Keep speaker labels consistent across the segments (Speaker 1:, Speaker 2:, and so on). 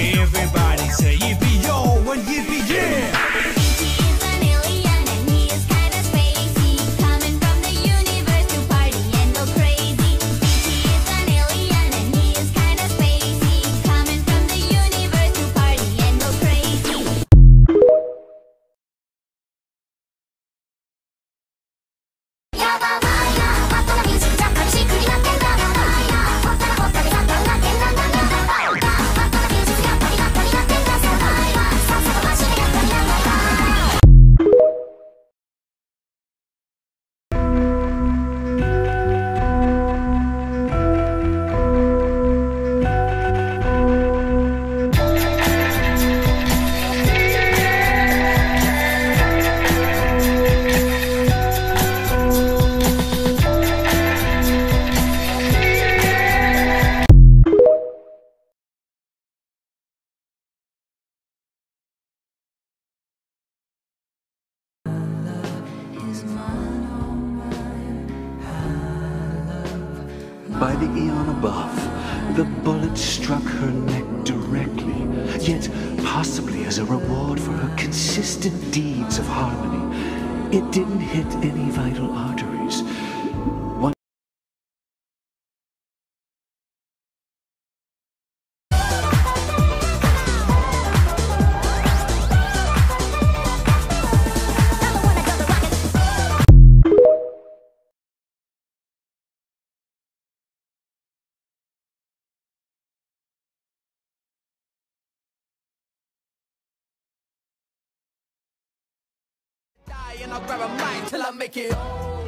Speaker 1: Everybody say yippee
Speaker 2: the
Speaker 3: Aeon above, the bullet struck her neck directly, yet possibly as a reward for her consistent deeds of harmony. It didn't hit any vital arteries.
Speaker 1: I'll grab a mic till I make it.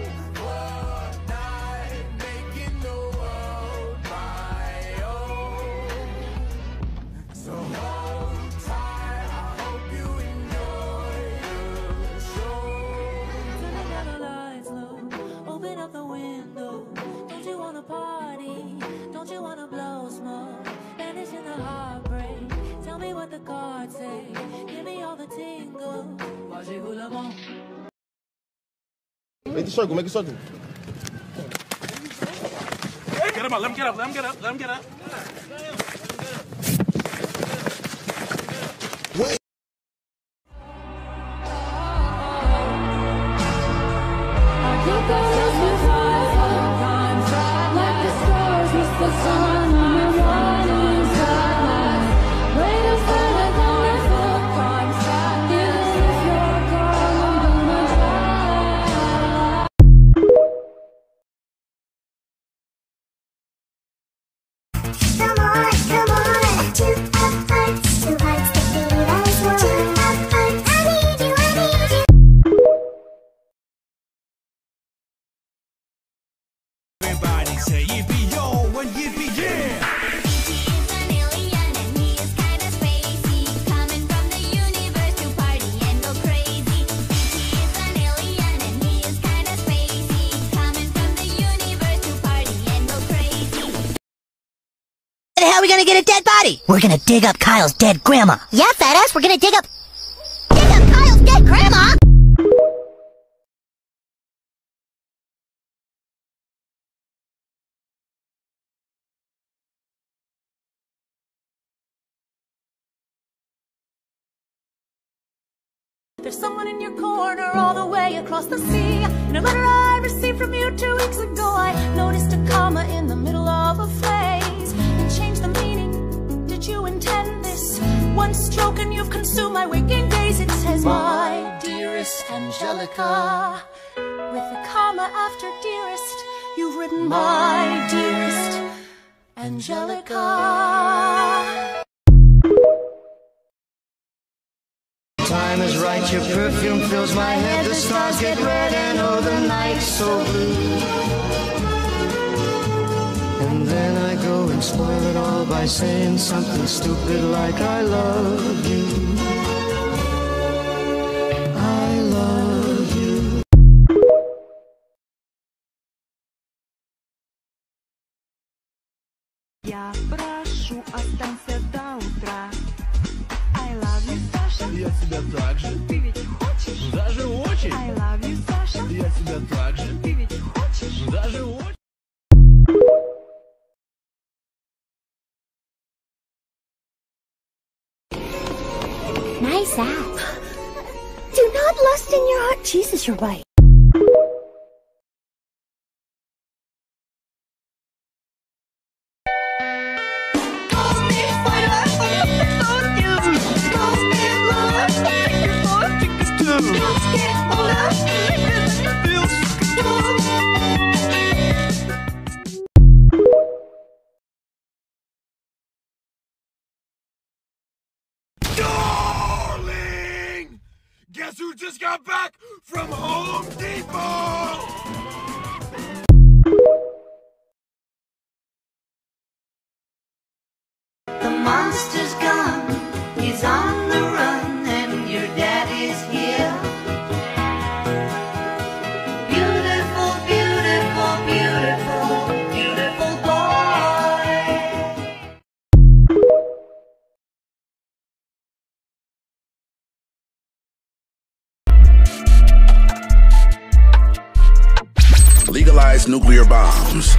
Speaker 4: Make the circle, make a circle.
Speaker 5: Get him up. Let him get up. Let him get up. Let him get up.
Speaker 2: To party and go crazy. the
Speaker 6: hell are we gonna get a dead body? We're gonna dig up Kyle's dead grandma. Yeah, fat ass, we're gonna dig up. Dig up Kyle's dead grandma?
Speaker 7: There's someone in your corner all the way across the sea. No matter I received from you two weeks ago, I noticed a comma in the middle of a phrase. It changed the meaning. Did you intend this? One stroke and you've consumed my waking days. It says, My dearest Angelica. With a comma after dearest, you've written, My dearest Angelica.
Speaker 8: is right, your perfume fills my head. The stars get red, and oh, the night's so blue. And then I go and spoil it all by saying something stupid like I love you. I love you.
Speaker 7: Я прошу, останься
Speaker 4: я тебя так же.
Speaker 7: Ты ведь хочешь?
Speaker 4: Даже очень.
Speaker 7: I love you, Саша.
Speaker 4: Я тебя так же.
Speaker 7: Ты ведь хочешь?
Speaker 4: Даже очень.
Speaker 9: Nice ass.
Speaker 10: Do not lust in your heart. Jesus, you're right.
Speaker 1: just got back from Home Depot!
Speaker 11: nuclear bombs.